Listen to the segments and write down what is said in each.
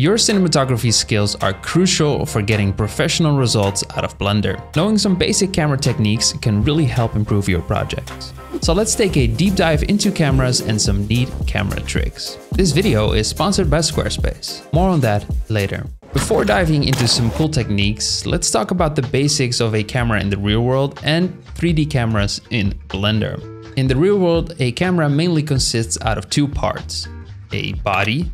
Your cinematography skills are crucial for getting professional results out of Blender. Knowing some basic camera techniques can really help improve your projects. So let's take a deep dive into cameras and some neat camera tricks. This video is sponsored by Squarespace. More on that later. Before diving into some cool techniques, let's talk about the basics of a camera in the real world and 3D cameras in Blender. In the real world, a camera mainly consists out of two parts, a body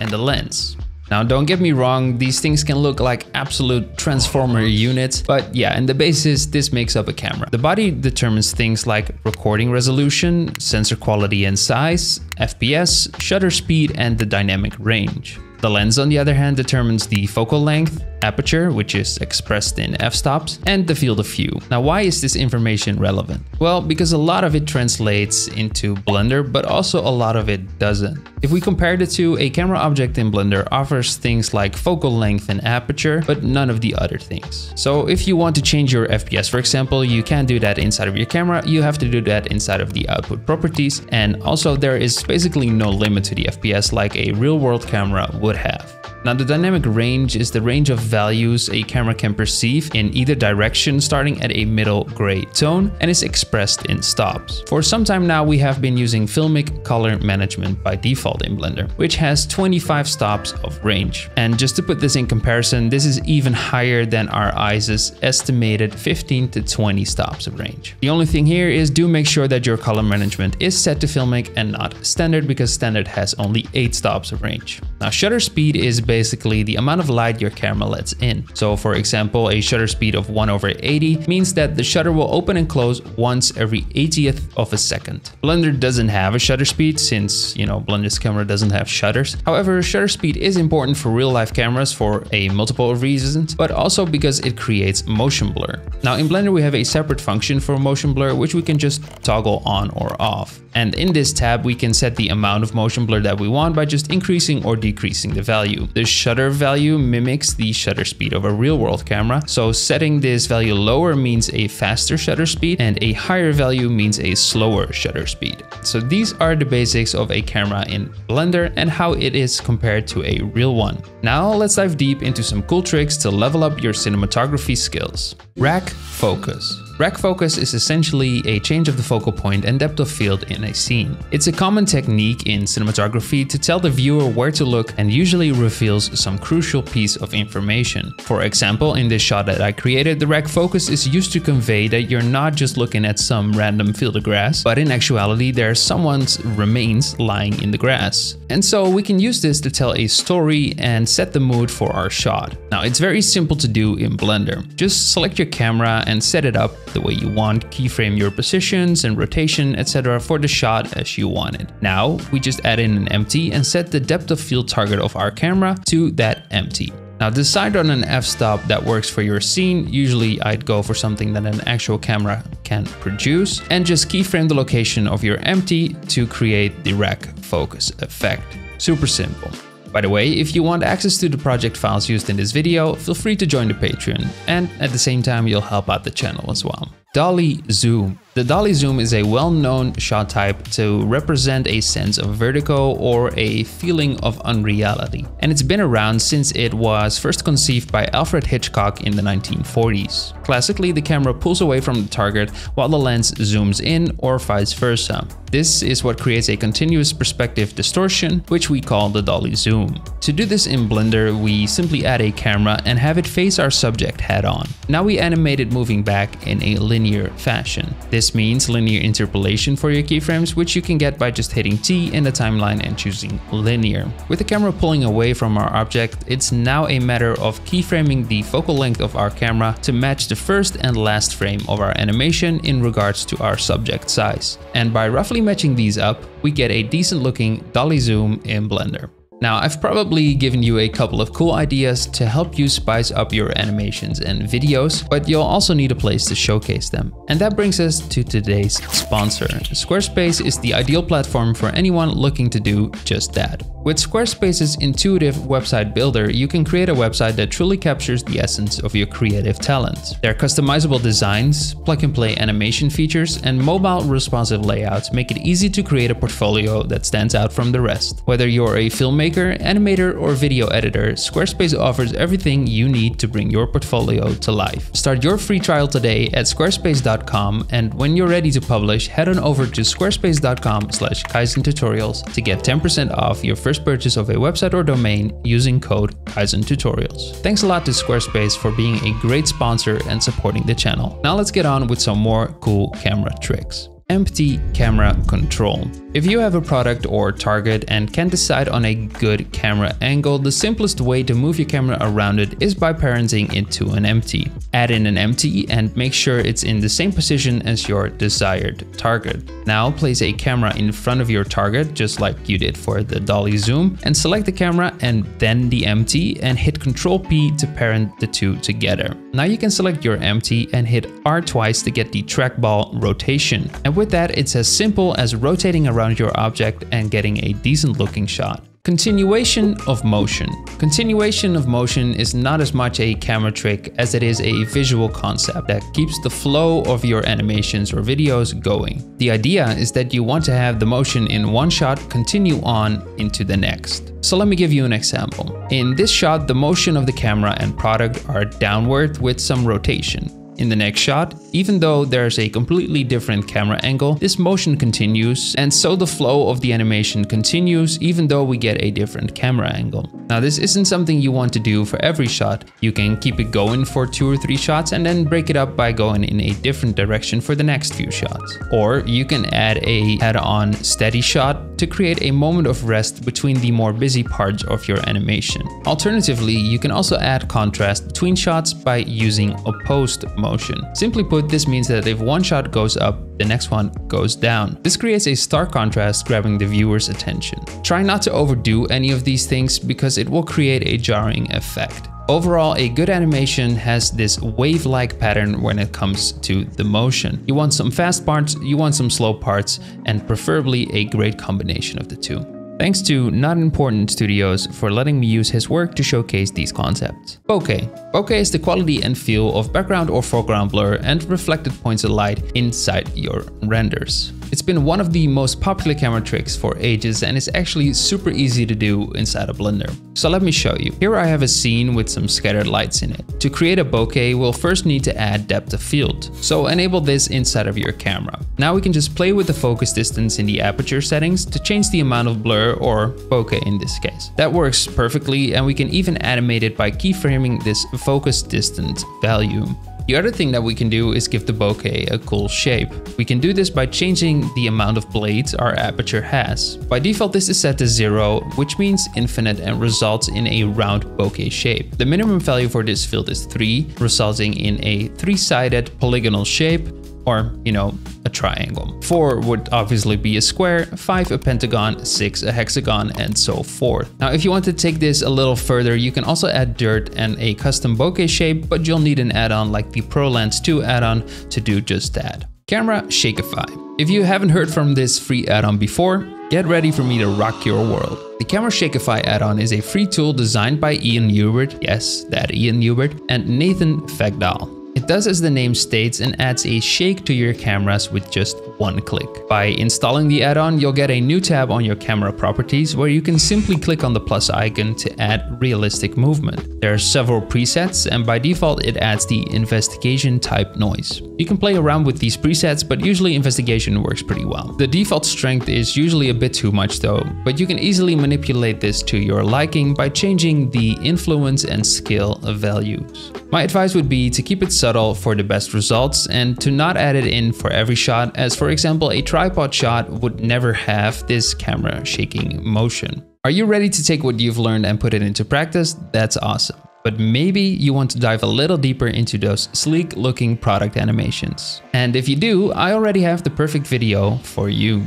and the lens. Now don't get me wrong, these things can look like absolute transformer units, but yeah, in the basis this makes up a camera. The body determines things like recording resolution, sensor quality and size, FPS, shutter speed and the dynamic range. The lens on the other hand determines the focal length, aperture, which is expressed in f-stops, and the field of view. Now why is this information relevant? Well, because a lot of it translates into Blender, but also a lot of it doesn't. If we compare the two, a camera object in Blender offers things like focal length and aperture, but none of the other things. So if you want to change your FPS, for example, you can't do that inside of your camera, you have to do that inside of the output properties, and also there is basically no limit to the FPS like a real world camera would have. Now the dynamic range is the range of values a camera can perceive in either direction starting at a middle gray tone and is expressed in stops. For some time now we have been using Filmic color management by default in Blender, which has 25 stops of range. And just to put this in comparison, this is even higher than our eyes' estimated 15 to 20 stops of range. The only thing here is do make sure that your color management is set to Filmic and not standard because standard has only 8 stops of range. Now shutter speed is basically the amount of light your camera lets in. So for example, a shutter speed of 1 over 80 means that the shutter will open and close once every 80th of a second. Blender doesn't have a shutter speed since, you know, Blender's camera doesn't have shutters. However, shutter speed is important for real life cameras for a multiple of reasons, but also because it creates motion blur. Now in Blender we have a separate function for motion blur which we can just toggle on or off. And in this tab we can set the amount of motion blur that we want by just increasing or decreasing the value. The shutter value mimics the shutter speed of a real world camera, so setting this value lower means a faster shutter speed and a higher value means a slower shutter speed. So these are the basics of a camera in Blender and how it is compared to a real one. Now let's dive deep into some cool tricks to level up your cinematography skills. Rack focus. Rack focus is essentially a change of the focal point and depth of field in a scene. It's a common technique in cinematography to tell the viewer where to look and usually reveals some crucial piece of information. For example, in this shot that I created, the rack focus is used to convey that you're not just looking at some random field of grass, but in actuality there's someone's remains lying in the grass. And so we can use this to tell a story and set the mood for our shot. Now it's very simple to do in Blender. Just select your camera and set it up the way you want, keyframe your positions and rotation, etc. for the shot as you want it. Now we just add in an empty and set the depth of field target of our camera to that empty. Now decide on an f-stop that works for your scene. Usually I'd go for something that an actual camera can produce and just keyframe the location of your empty to create the rack focus effect. Super simple. By the way, if you want access to the project files used in this video, feel free to join the Patreon and at the same time you'll help out the channel as well. Dolly Zoom. The dolly zoom is a well-known shot type to represent a sense of vertigo or a feeling of unreality. And it's been around since it was first conceived by Alfred Hitchcock in the 1940s. Classically, the camera pulls away from the target while the lens zooms in or vice versa. This is what creates a continuous perspective distortion, which we call the dolly zoom. To do this in Blender, we simply add a camera and have it face our subject head on. Now we animate it moving back in a linear fashion. This this means linear interpolation for your keyframes, which you can get by just hitting T in the timeline and choosing linear. With the camera pulling away from our object, it's now a matter of keyframing the focal length of our camera to match the first and last frame of our animation in regards to our subject size. And by roughly matching these up, we get a decent looking dolly zoom in Blender. Now, I've probably given you a couple of cool ideas to help you spice up your animations and videos, but you'll also need a place to showcase them. And that brings us to today's sponsor. Squarespace is the ideal platform for anyone looking to do just that. With Squarespace's intuitive website builder, you can create a website that truly captures the essence of your creative talent. Their customizable designs, plug-and-play animation features, and mobile responsive layouts make it easy to create a portfolio that stands out from the rest. Whether you're a filmmaker maker, animator, or video editor, Squarespace offers everything you need to bring your portfolio to life. Start your free trial today at squarespace.com and when you're ready to publish, head on over to squarespace.com slash tutorials to get 10% off your first purchase of a website or domain using code Kaizen tutorials. Thanks a lot to Squarespace for being a great sponsor and supporting the channel. Now let's get on with some more cool camera tricks empty camera control. If you have a product or target and can't decide on a good camera angle, the simplest way to move your camera around it is by parenting it to an empty. Add in an empty and make sure it's in the same position as your desired target. Now place a camera in front of your target, just like you did for the dolly zoom, and select the camera and then the empty and hit Ctrl P to parent the two together. Now you can select your empty and hit R twice to get the trackball rotation. And with that, it's as simple as rotating around your object and getting a decent looking shot. Continuation of motion. Continuation of motion is not as much a camera trick as it is a visual concept that keeps the flow of your animations or videos going. The idea is that you want to have the motion in one shot continue on into the next. So let me give you an example. In this shot, the motion of the camera and product are downward with some rotation. In the next shot, even though there's a completely different camera angle, this motion continues and so the flow of the animation continues even though we get a different camera angle. Now this isn't something you want to do for every shot. You can keep it going for two or three shots and then break it up by going in a different direction for the next few shots. Or you can add a head-on steady shot to create a moment of rest between the more busy parts of your animation. Alternatively, you can also add contrast between shots by using opposed motion. Simply put, this means that if one shot goes up, the next one goes down. This creates a stark contrast grabbing the viewer's attention. Try not to overdo any of these things because it will create a jarring effect. Overall, a good animation has this wave-like pattern when it comes to the motion. You want some fast parts, you want some slow parts, and preferably a great combination of the two. Thanks to Not Important Studios for letting me use his work to showcase these concepts. Bokeh. Bokeh is the quality and feel of background or foreground blur and reflected points of light inside your renders. It's been one of the most popular camera tricks for ages and it's actually super easy to do inside a Blender. So let me show you. Here I have a scene with some scattered lights in it. To create a bokeh, we'll first need to add depth of field. So enable this inside of your camera. Now we can just play with the focus distance in the aperture settings to change the amount of blur or bokeh in this case. That works perfectly and we can even animate it by keyframing this focus distance value. The other thing that we can do is give the bokeh a cool shape. We can do this by changing the amount of blades our aperture has. By default this is set to 0, which means infinite and results in a round bokeh shape. The minimum value for this field is 3, resulting in a 3-sided polygonal shape or, you know, a triangle. 4 would obviously be a square, 5 a pentagon, 6 a hexagon, and so forth. Now, if you want to take this a little further, you can also add dirt and a custom bokeh shape, but you'll need an add-on like the ProLens 2 add-on to do just that. Camera Shakify. If you haven't heard from this free add-on before, get ready for me to rock your world. The Camera Shakify add-on is a free tool designed by Ian Hubert, yes, that Ian Hubert, and Nathan Vegdahl. Does as the name states and adds a shake to your cameras with just one click. By installing the add-on, you'll get a new tab on your camera properties where you can simply click on the plus icon to add realistic movement. There are several presets and by default it adds the investigation type noise. You can play around with these presets, but usually investigation works pretty well. The default strength is usually a bit too much though, but you can easily manipulate this to your liking by changing the influence and scale values. My advice would be to keep it subtle for the best results and to not add it in for every shot as for example a tripod shot would never have this camera shaking motion. Are you ready to take what you've learned and put it into practice? That's awesome. But maybe you want to dive a little deeper into those sleek looking product animations. And if you do, I already have the perfect video for you.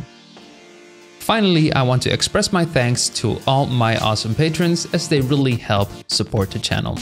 Finally, I want to express my thanks to all my awesome patrons as they really help support the channel.